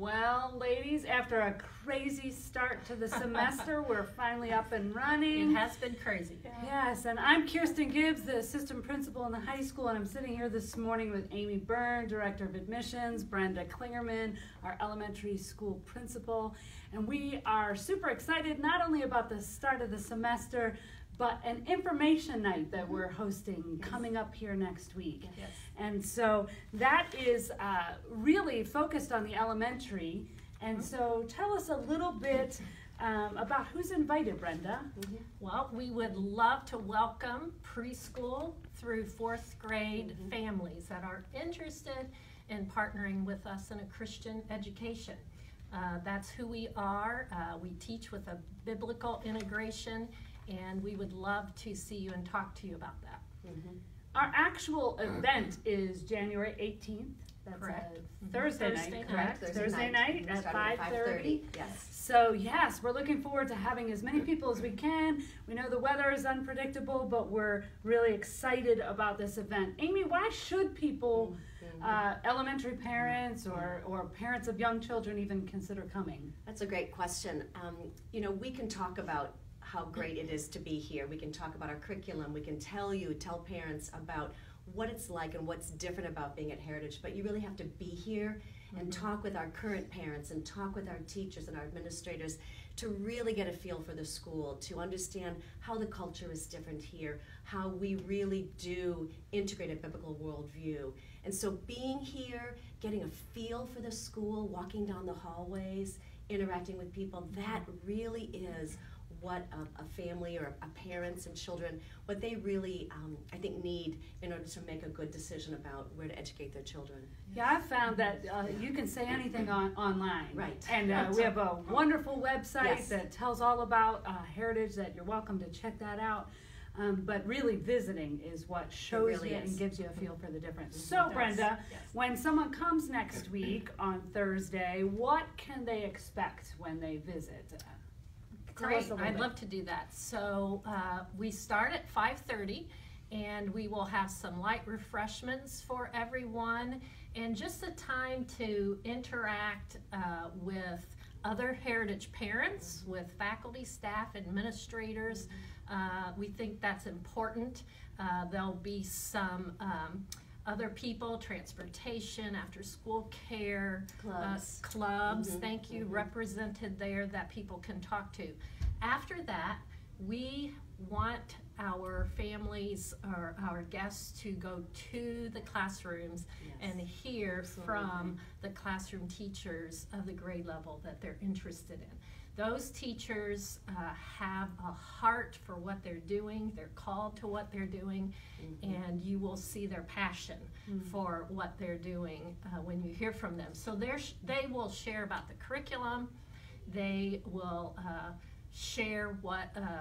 Well, ladies, after a crazy start to the semester, we're finally up and running. It has been crazy. Yes, and I'm Kirsten Gibbs, the assistant principal in the high school, and I'm sitting here this morning with Amy Byrne, director of admissions, Brenda Klingerman, our elementary school principal, and we are super excited not only about the start of the semester, but an information night that we're hosting coming up here next week. Yes. And so that is uh, really focused on the elementary. And so tell us a little bit um, about who's invited, Brenda. Well, we would love to welcome preschool through fourth grade families that are interested in partnering with us in a Christian education. Uh, that's who we are. Uh, we teach with a biblical integration, and we would love to see you and talk to you about that. Our actual event is January 18th. That's Correct. a. Thursday, Thursday night, night. correct? Thursday night Mhm, at starting 5:30. Yes. So yes, we're looking forward to having as many people as we can. We know the weather is unpredictable, but we're really excited about this event. Amy, why should people, Mm-hmm. uh, elementary parents or, or parents of young children, even consider coming? That's a great question. Um, you know, we can talk about how great it is to be here. We can talk about our curriculum. We can tell you, tell parents about what it's like and what's different about being at Heritage. But you really have to be here and mm-hmm. talk with our current parents and talk with our teachers and our administrators to really get a feel for the school, to understand how the culture is different here, how we really do integrate a biblical worldview. And so being here, getting a feel for the school, walking down the hallways, interacting with people, that mm-hmm. really is what a, a family or a parents and children, what they really, um, I think, need in order to make a good decision about where to educate their children. Yeah, I've found that uh, you can say anything on, online. Right. And uh, we have a wonderful website Yes. that tells all about uh, heritage that you're welcome to check that out. Um, but really, visiting is what shows really you is. and gives you a feel for the difference. So, Brenda, yes. when someone comes next week on Thursday, what can they expect when they visit? Great, I'd love to do that. So uh, we start at 5:30, and we will have some light refreshments for everyone, and just a time to interact uh, with other heritage parents, with faculty, staff, administrators. Uh, we think that's important. Uh, there'll be some um, other people, transportation, after-school care, Clubs. uh, clubs. Mhm, Thank you, mhm. represented there that people can talk to. After that, we want our families or our guests to go to the classrooms and hear from the classroom teachers of the grade level that they're interested in. Those teachers uh, have a heart for what they're doing, they're called to what they're doing, and you will see their passion for what they're doing uh, when you hear from them. So they will share about the curriculum, they will uh, share what a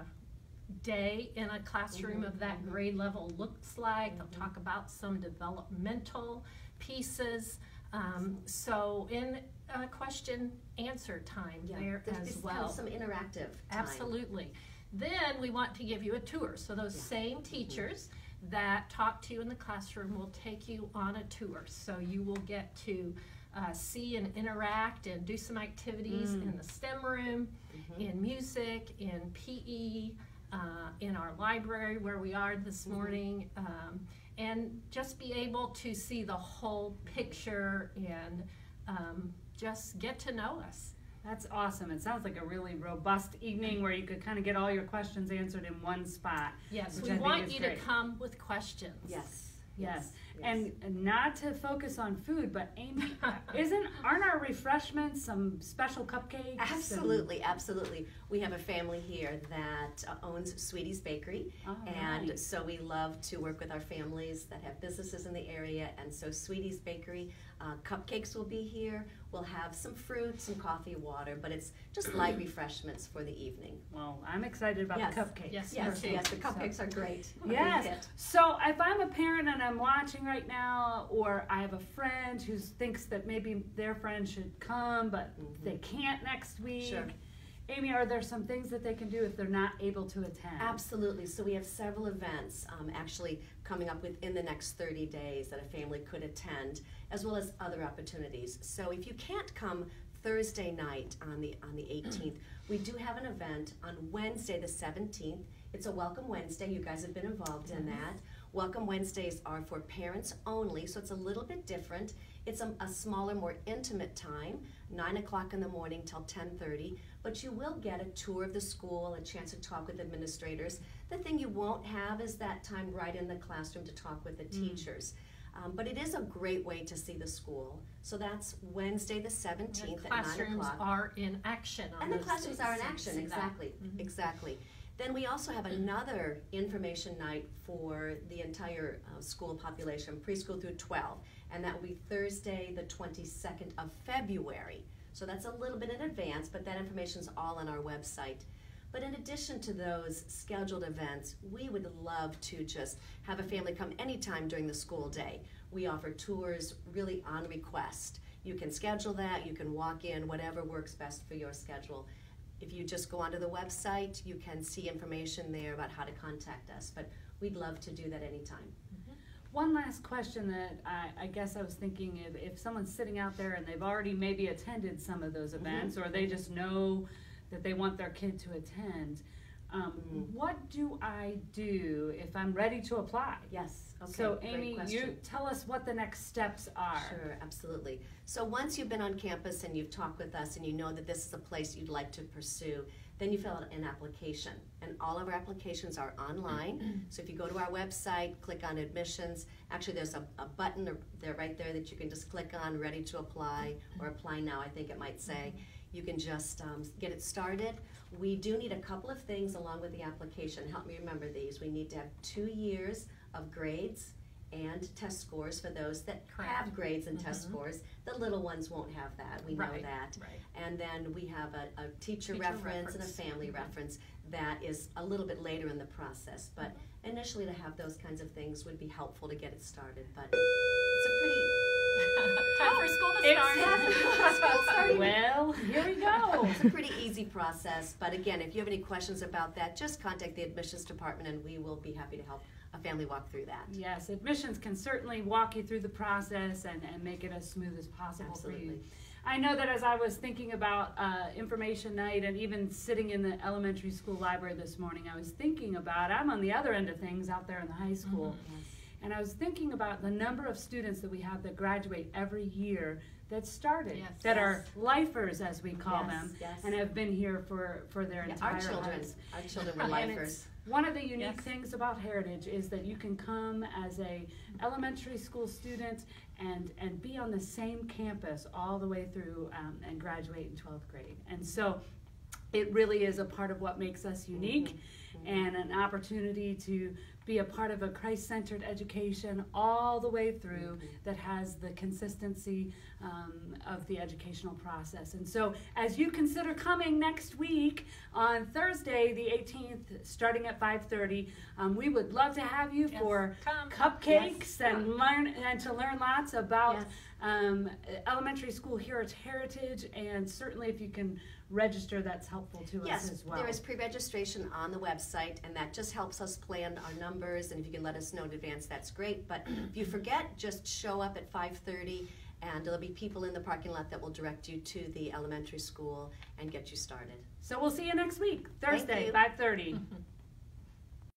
day in a classroom of that grade level looks like. They'll talk about some developmental pieces. Um, so in a question answer time Yeah, there there's as of well. some interactive time. Absolutely. Then we want to give you a tour. So those Yeah. same teachers that talk to you in the classroom will take you on a tour. So you will get to uh, see and interact and do some activities Mm. in the STEM room, Mhm. in music, in PE, uh, in our library where we are this Mhm. morning, um, and just be able to see the whole picture and um, just get to know us. That's awesome. It sounds like a really robust evening where you could kind of get all your questions answered in one spot. Yes, we want you great. to come with questions. Yes. Yes. yes. And and not to focus on food, but Amy, isn't aren't our refreshments some special cupcakes? and- Absolutely, absolutely. We have a family here that uh, owns Sweetie's Bakery, Oh, and nice. so we love to work with our families that have businesses in the area. And so, Sweetie's Bakery uh, cupcakes will be here. We'll have some fruit, some coffee, water, but it's just light refreshments for the evening. Well, I'm excited about Yes. the cupcakes. Yes, Yes, too. yes, the cupcakes are great. Yes. hit. So if I'm a parent and I'm watching right now, or I have a friend who thinks that maybe their friend should come, but Mhm. they can't next week. Sure. Amy, are there some things that they can do if they're not able to attend? Absolutely. So we have several events um, actually coming up within the next 30 days that a family could attend, as well as other opportunities. So if you can't come Thursday night on the on the 18th. We do have an event on Wednesday the 17th. It's a Welcome Wednesday. You guys have been involved in that. Welcome Wednesdays are for parents only, so it's a little bit different. It's a, a smaller, more intimate time, 9 o'clock in the morning till 10.30, but you will get a tour of the school, a chance to talk with administrators. The thing you won't have is that time right in the classroom to talk with the Mm. teachers. Um, but it is a great way to see the school. So that's Wednesday the 17th The at 9 o'clock. classrooms are in action on And the classrooms days. are in action, exactly, Mhm. exactly. Then we also have another information night for the entire uh, school population, preschool through 12, and that will be Thursday, the 22nd of February. So that's a little bit in advance, but that information is all on our website. But in addition to those scheduled events, we would love to just have a family come anytime during the school day. We offer tours really on request. You can schedule that, you can walk in, whatever works best for your schedule. If you just go onto the website, you can see information there about how to contact us, but we'd love to do that anytime. Mm-hmm. One last question that I, I guess I was thinking if, if someone's sitting out there and they've already maybe attended some of those mm-hmm. events or they just know that they want their kid to attend, um, Mhm. what do I do if I'm ready to apply? Yes, okay, so, Amy, question. you tell us what the next steps are. Sure, absolutely. So once you've been on campus and you've talked with us and you know that this is a place you'd like to pursue, then you fill out an application. And all of our applications are online. so if you go to our website, click on admissions, actually there's a, a button there right there that you can just click on, ready to apply, or apply now, I think it might say. You can just um, get it started. We do need a couple of things along with the application. Help me remember these. We need to have two years of grades and test scores for those that have grades and test Mhm. scores. The little ones won't have that. We know Right, that. Right. And then we have a, a teacher, Teacher reference, and a reference. family Mhm. reference that is a little bit later in the process. But Mm-hmm. initially, to have those kinds of things would be helpful to get it started. But it's a pretty It's- start. School starting. Well, here we go. it's a pretty easy process. But again, if you have any questions about that, just contact the admissions department, and we will be happy to help a family walk through that. Yes, admissions can certainly walk you through the process and, and make it as smooth as possible for you. I know that as I was thinking about uh, information night and even sitting in the elementary school library this morning, I was thinking about I'm on the other end of things out there in the high school. And I was thinking about the number of students that we have that graduate every year that started, Yes. that are lifers, as we call Yes, them, yes. and have been here for, for their Yeah, entire our children, lives. our children were lifers. One of the unique Yes. things about Heritage is that you can come as a elementary school student and, and be on the same campus all the way through um, and graduate in 12th grade. And so it really is a part of what makes us unique and an opportunity to be a part of a Christ-centered education all the way through that has the consistency um, of the educational process. And so, as you consider coming next week on Thursday, the 18th, starting at 5:30, um, we would love to have you Yes. for Come. cupcakes and learn and to learn lots about Yes. um, elementary school here at Heritage. And certainly, if you can register, that's helpful to us as well. there is pre-registration on the website, and that just helps us plan our numbers, and if you can let us know in advance, that's great. But if you forget, just show up at five-thirty, and there'll be people in the parking lot that will direct you to the elementary school and get you started. So we'll see you next week, Thursday, you. 5:30.